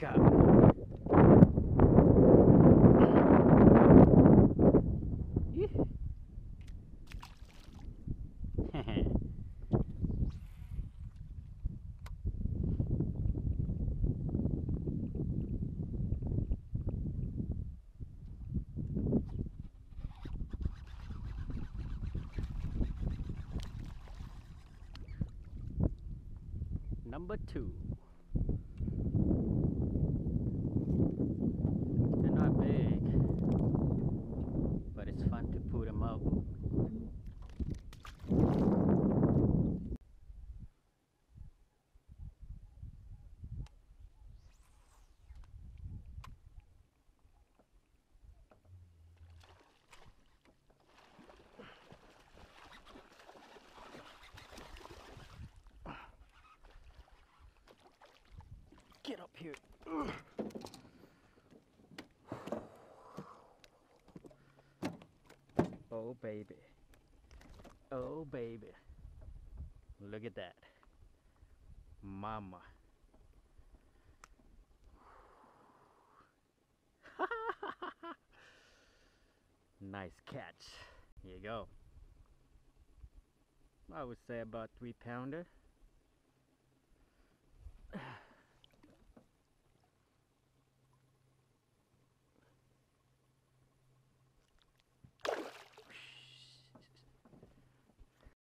Number two. Out. Get up here. Oh baby. Oh baby. Look at that. Mama. nice catch. Here you go. I would say about three pounder.